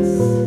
Jesus.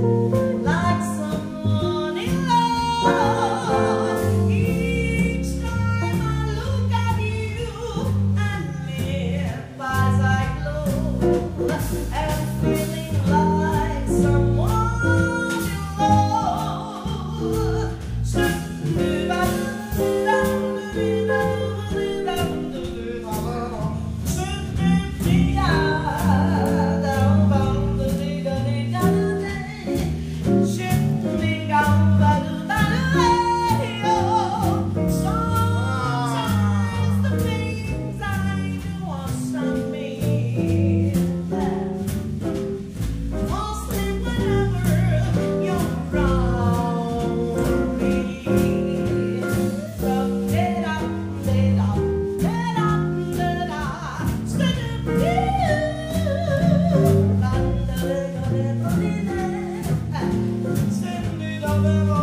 forever.